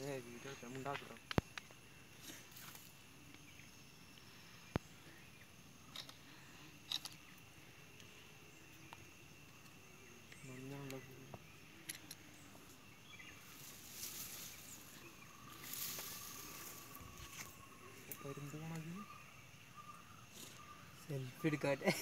video ഉണ്ടാക്കണം selfie എടുക്കാട്ടെ